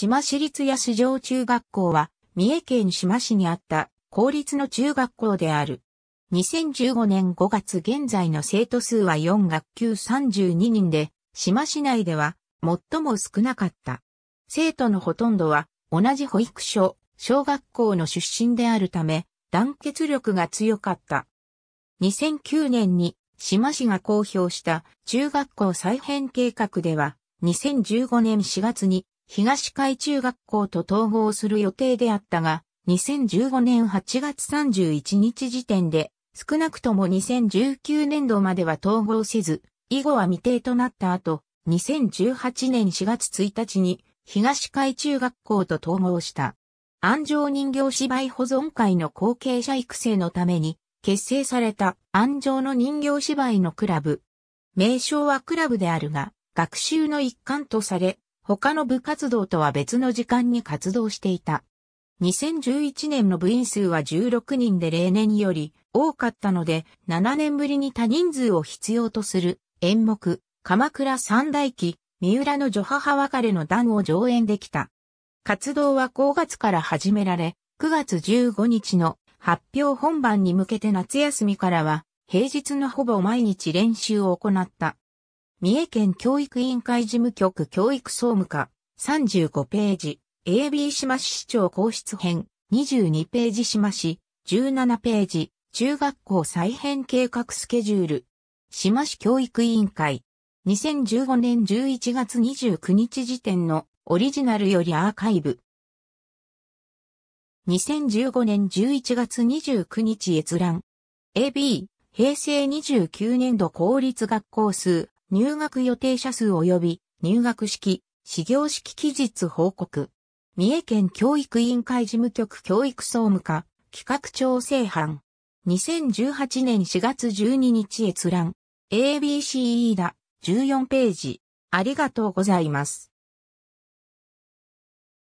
島市立安城中学校は、三重県島市にあった公立の中学校である。2015年5月現在の生徒数は4学級32人で、島市内では最も少なかった。生徒のほとんどは同じ保育所、小学校の出身であるため、団結力が強かった。2009年に島市が公表した中学校再編計画では、2015年4月に東海中学校と統合する予定であったが、2015年8月31日時点で少なくとも2019年度までは統合せず、以後は未定となった後、2018年4月1日に東海中学校と統合した。安城人形芝居保存会の後継者育成のために結成された安城の人形芝居のクラブ。名称はクラブであるが、学習の一環とされ、他の部活動とは別の時間に活動していた。2011年の部員数は16人で例年より多かったので、7年ぶりに多人数を必要とする演目、鎌倉三大記、三浦の女母別れの段を上演できた。活動は5月から始められ、9月15日の発表本番に向けて夏休みからは、平日のほぼ毎日練習を行った。三重県教育委員会事務局教育総務課35ページ。AB 島市市長皇室編、22ページ島市、17ページ、中学校再編計画スケジュール。島市教育委員会。2015年11月29日時点のオリジナルよりアーカイブ。2015年11月29日閲覧。AB、平成29年度公立学校数、入学予定者数及び入学式、始業式期日報告。三重県教育委員会事務局教育総務課企画調整班。2018年4月12日閲覧。ABCE だ。14ページ。ありがとうございます。